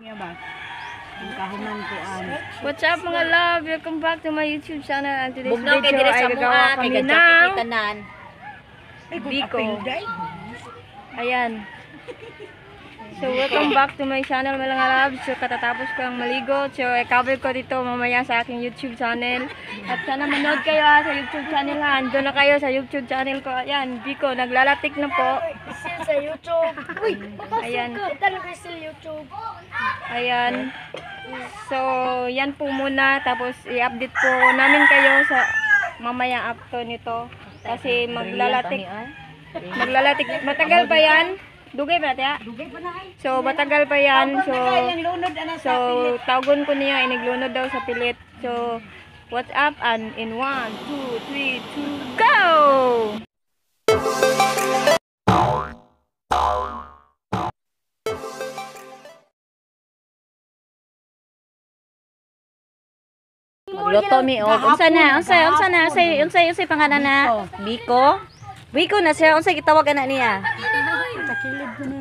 What's up mga love? Welcome back to my YouTube channel. And today's Bugnaw kay video dire ay sa gagawa mua, kay kami ng... tanan. Biko. Ayan. So, welcome back to my channel mga love. So, katatapos ko ang maligo. So, i-cover ko dito mamaya sa aking YouTube channel. At sana manood kayo ha, sa YouTube channel ha. Ando na kayo sa YouTube channel ko. Ayan, Biko, naglalatik na po. Still sa YouTube. Uy, Ayan. talaga still YouTube. Ayan. So, yan po muna. Tapos, i-update po namin kayo sa mamaya after nito. Kasi maglalatik. Maglalatik. Matagal pa yan. Dugay pa natin So, matagal pa yan. So, so tawgon ko niya. Iniglunod daw sa pilit. So, what's up? And in 1, 2, 3, 2, go! Magluto mi og unsa na? Unsa unsa na? Unsa unsa unsa pangalan na? Biko. Biko na siya unsa gitawag ana niya? Takilid ko na.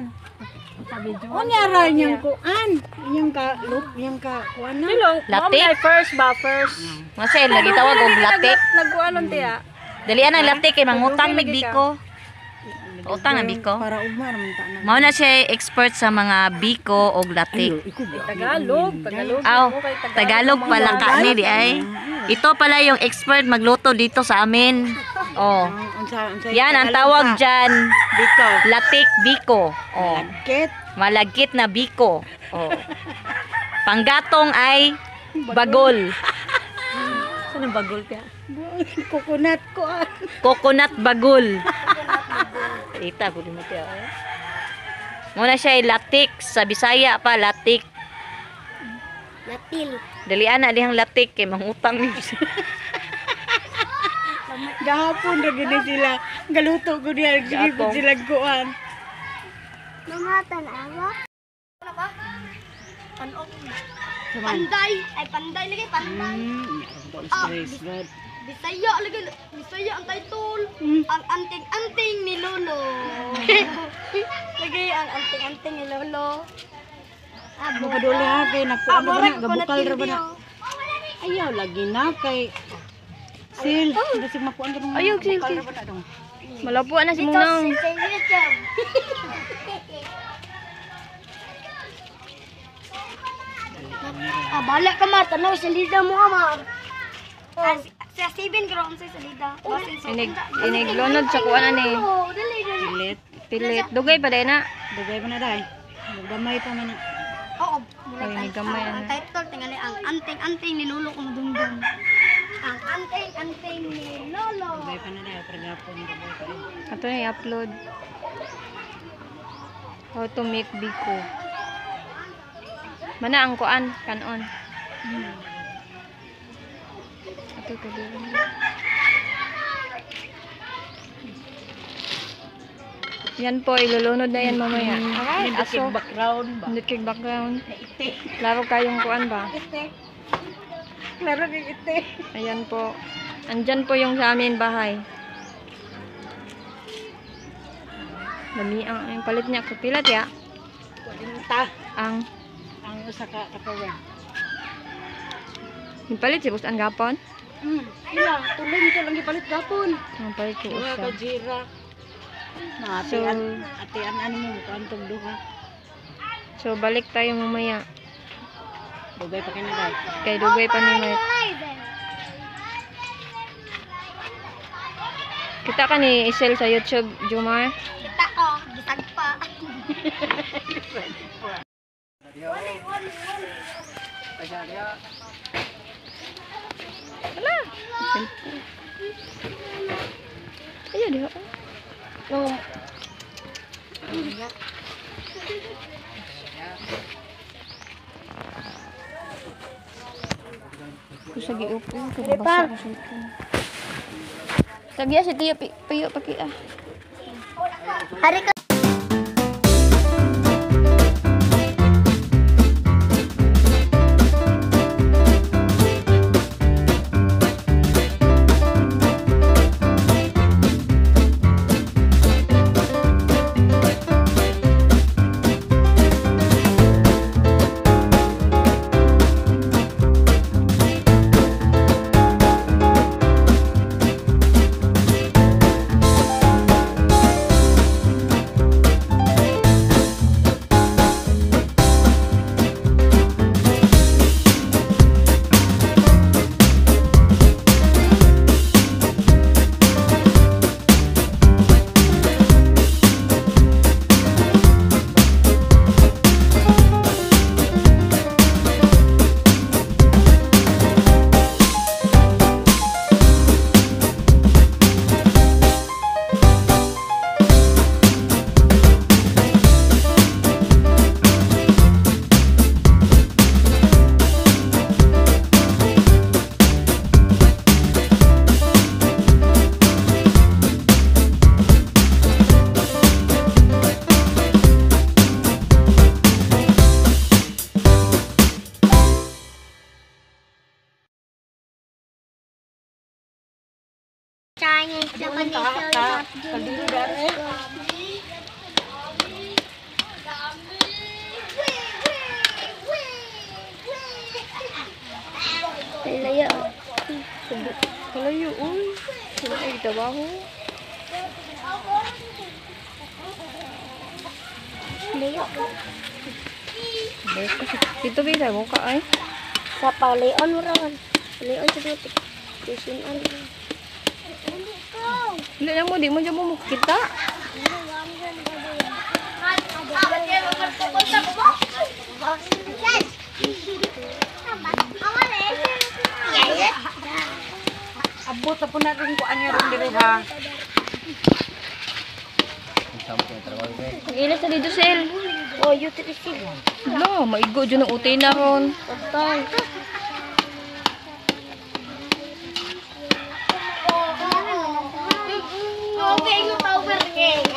Unya ra niyang kuan. Yung ka loop, yung ka kuan na. Latik. first ba? First. Unsa ila gitawag og latik? Nagkuanon tiya. Dali ana latik kay mangutang mig biko. Utang na biko. Para ugma man ta na. Mao na siya expert sa mga biko og latik. Tagalog. Tagalog. Aw, Tagalog pala ka ni di ay. Ito pala yung expert magluto dito sa amin. Oh. Yan ang tawag diyan. Biko. Latik biko. Oh. Ket. Malagkit na biko. Oh. Panggatong ay bagol. Saan ang bagol ka? Coconut ko an. Coconut bagol. Ita din mo tiya. Muna siya ay latik. Sa Bisaya pa, latik. Latil. Dalian na dihang latik kay mangutang ni Gahapon ra gini sila. Galuto ko diha gihipon sila kuan. Mamatan awa. Ano ba? Panday. Ay, panday lagi, panday. Hmm, god. Bisaya lagi. Bisaya ang title. Ang anting-anting ni Lolo. lagi ang anting-anting ni Lolo. Ano pa duli ha kay nakuan ra ba na gabukal ra ba na. oh. Ayaw lagi na kay Sil, kasi makuan ka nung Ayaw, sil, sil. ba na na si Munang. sa YouTube. Ah, balik ka ma. Tanaw, salida mo ama. Ah, sa Steven karon sa salida. Sa Inig, iniglunod sa kuan ani. Pilit. Pilit. Dugay pa din na. Dugay pa na dai. Gamay pa man na. Oo, Ay, may gamay, Ang title tingali ang anting-anting ni Lolo kung dungdung. Ang anting-anting ni Lolo. Dugay pa na dai pagapon dugay pa. rin. Ato na i-upload. How to make biko. Mana ang kuan kanon. Ato to din. Yan po, ilulunod na yan mamaya. Alright, aso. background ba? Hindi kay background. Laro kayong kuan ba? Klaro kay ite. Ayan po. Andyan po yung sa amin bahay. Dami ang, ang palit niya. Kapilat ya. Ta Ang ang usa ka kapawan. yung palit si Bus ang gapon. Hmm. Ila, tuloy ko lang gipalit gapon. Ang palit ko Wala usa. ka jira. Na ate So- an ate an ano mo kuan tong duha. So balik tayo mamaya. Dugay pa kay na dai. Kay dugay pa ni Mike. Kita ka ni Isel sa YouTube, Jumar. Kita ko, gisag pa. Ayo dia. Oh. Ko sa giupo, ko basa ko sa ito. Tagya si Tiyo, pi- piyo paki ah. Hari ka Kalayo, uy. Wala ay. Balik kasi. Dito bisa mo ka ay. Sa palion mo rawan. Palion sa dutik. Susunan. Hindi na mo, di mo dyan mo makita. Abot na po natin kung ano rin diri ha. Ilis na dito, Sel. Oh, utility. No, maigo dyan ang utay na ron. Patay. Okay, yung power ring.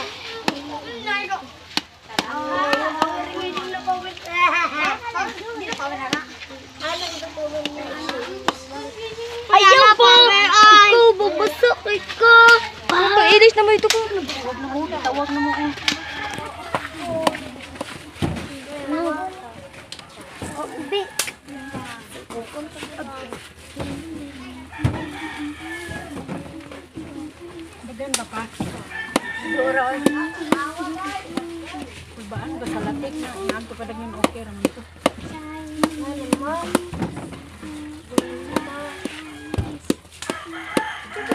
Ayaw po! Ikaw, bubusok ikaw! Ang ilis na mo ito ko. Maganda pa. Siguro. Kubaan ba sa latik na nanto pa daging okay ra ito. Bot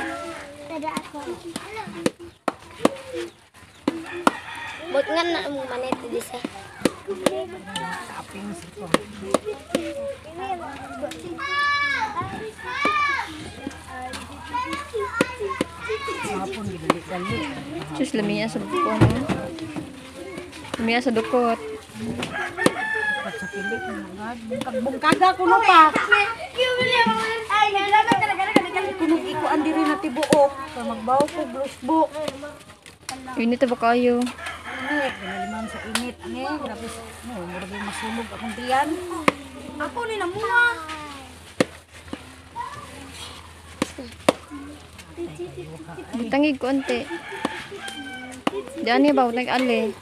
nga na mo manit di sa. Taping sa ko. Hapon gidali-dali. Sus, lamiya sa dukot. Lamiya sa dukot. Pat sa pilit na agad. Kagbungkaga ko no pa. Kunong ikuan diri na tibuok. Sa magbaw ko blusbok. Init ba kayo? Init, ginaliman sa init. Ani, grabe sa, no, murag masunog akong tiyan. Ako ni namuha. Tangig ko ante. Diyan niya ba? Nag-ali.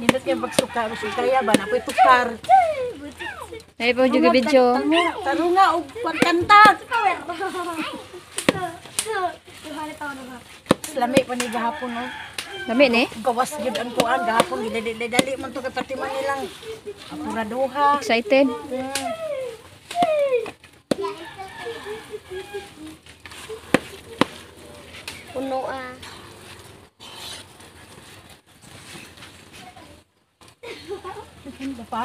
Nindot yung pagsukar, sukaya ba? Napoy tukar. Ay po, juga video. Tarunga o pagkanta. Lami pa ni gahapon no. Lami ni? Gawas gid ang kuan gahapon gidali-dali man to kapatiman nilang apuraduha. Excited? Puno ah. Ano pa?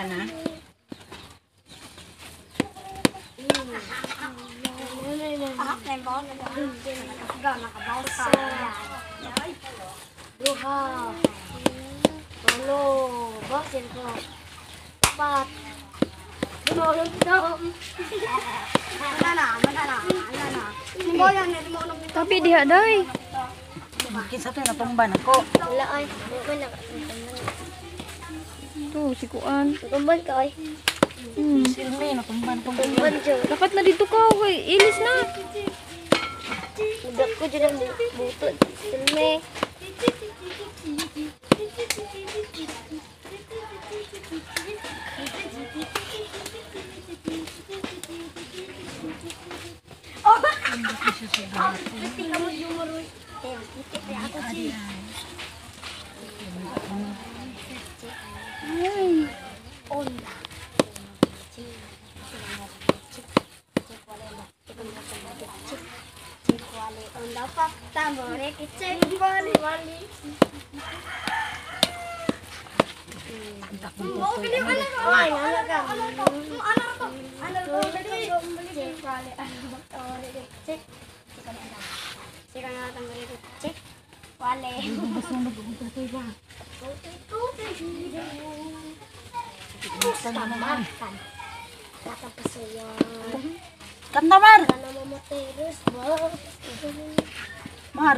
yara. Intay ko ya. Check one. Oh, wala no. Hindi wala ko. Oh, ay, ganaro yan. Pila din na kilo? Lima? Pat. Ah. Bido ko na no? Nana. Duha. Walo. Basin ko. Pat. Dumulong dom. Mana na, mana na, mana na. Hindi mo yan, hindi mo nang Tapi diha day. Kinsa to natumban ako. Wala ay. Wala na. Ito, si Kuan. Tumban ka ay. Hmm. Silmi natumban ko. Tumban siya. Dapat na dito ka, way. Ilis na. Udak ko dyan ang butod. Silme. Onda వస్తే chicken వేద్దాం chicken వేద్దాం cek, వచ్చి వాళ్ళే Kanta Mar. Mar.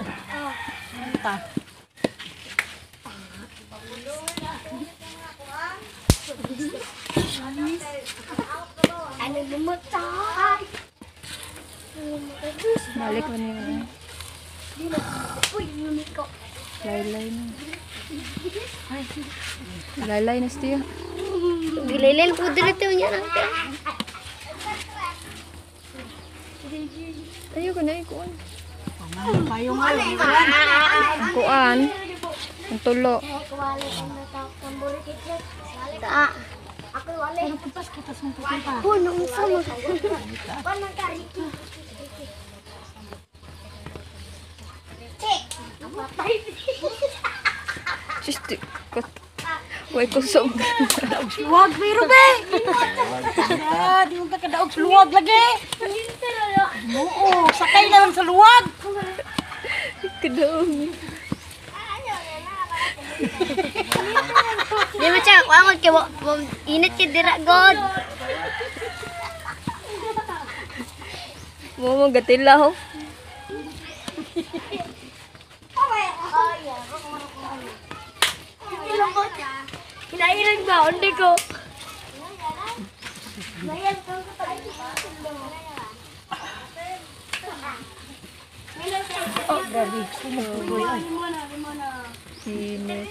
Balik ko na. Uy, yumi ko. Laylay na. Laylay na siya. Gililil po dito niya natin. Ayoko na ikuan. Payong nga. Ang kuan. Ang tulo. Wale ang natakamburi kita. Da. Ako wale. Putas kita sa pupunta. Punong sama. Panang kariki. Cek. Napatay. Sisti. Kat. Way kusog. Luwag, pero be! Di mo ka kadaog sa luwag lagi. Oo, sakay na lang sa luwag. Kadaong. Di ba siya, kung ako kaya, init ka dira god. Mo mo gatilaw. Kinailan ba? Hindi ko. Oh, grabe. Sumukuloy. Ay, Sinit.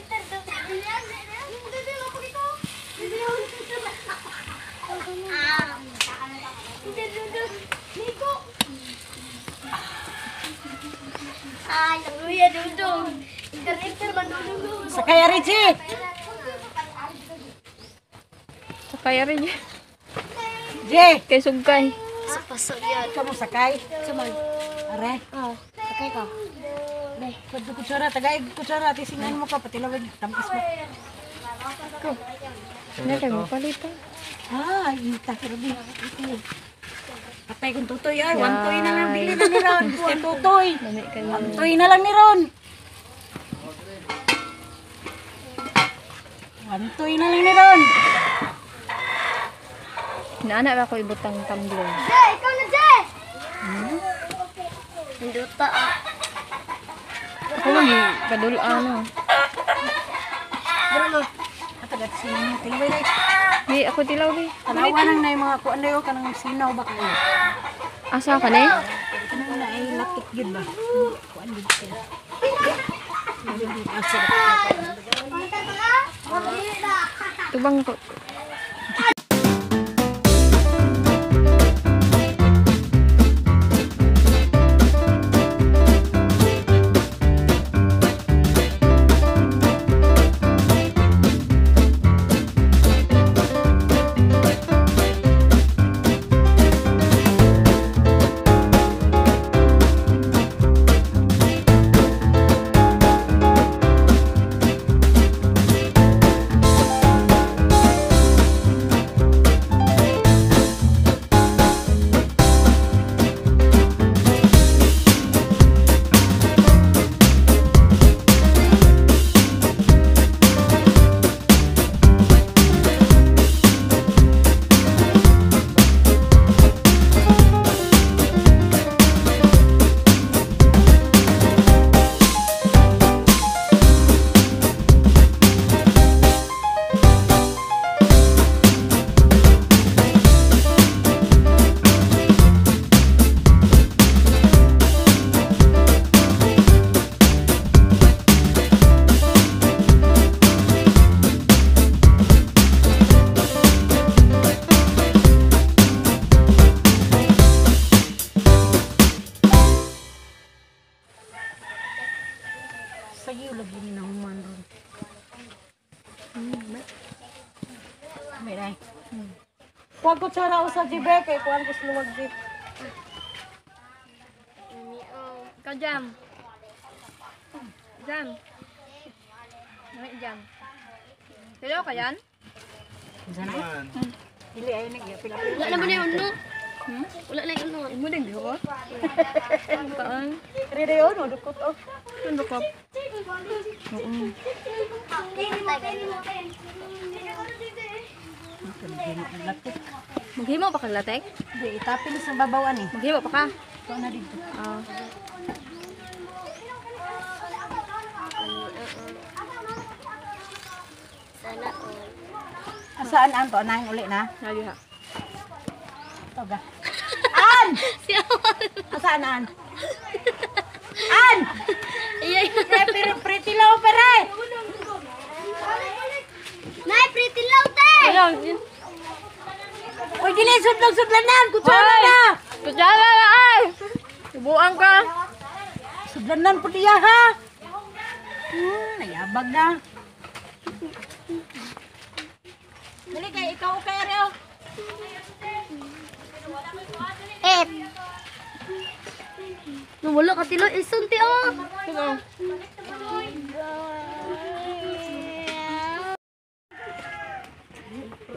Ay, nakuya dudong. Director ba dudong? Sakay, Richie! Sakay rin niya. Jay! Kay sugkay. Sa paso yan. Kamu sakay? Sumag. Are? Oh, sakay ka. Pwede kutsara, tagay kutsara, tisingan mo ka, patilawin, tampis mo. Na kay mo palita. Ah, ita, grabe. Patay kong tutoy, ay, one toy na lang bili na ni Ron. Gusto tutoy. One toy na lang ni Ron. One toy na lang ni Ron. Naana ba ko ibutang tumbler? Jay, ikaw na, Jay! Hinduta ah. Ako lagi kadul ano. Bro mo. Atagat sino, tilawin na. Di ako tilaw di. Kalawa nang na yung mga kuan na yun, kanang sinaw ba kayo? Asa ka ni? Kanang na ay latik yun ba? Kuan yun sila. 도망가. Jibe, kay kuha ko sa luwag di. Ikaw jam. Jam. Dami jam. Hello ka yan? Sana. Dili ay nag pila Wala naman yung uno. Wala na yung Imo din gihot. Kaan? Rede yun, o dukot o. Tundo ka. Maghimo pa kag latek? Di, itapin sa babawan eh. Maghimo pa ka. Ito na dito. Ah. Sana all. Asaan ang to? Anang uli na? Nali ha. Ito ga. An! Asaan an? An! Eh, pero pretty low, pere! Nay, pretty laute! Ayun. Uy, dili, sudlang sudlanan! Kutsara na! Kutsara na ay! Subuan ka. Sudlanan po diya, ha? Hmm, nayabag na. Dali kay ikaw kay Areo. Et. Nawala ka tilo. Isunti oh. Sino?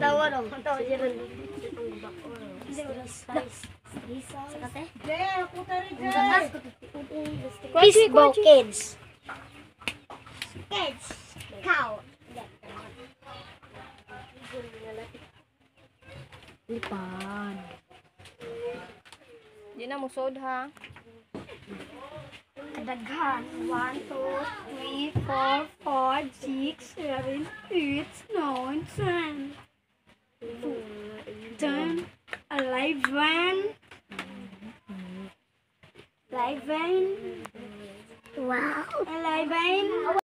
Tawa dong. Tawa dyan. Fishbowl kids. Kids. Cow. Lipan. Di na musod ha. Kadaghan. 1, 2, 3, 4, 5, 6, 7, 8, 9, 10. 10, a live one. Live one. Wow. A live one.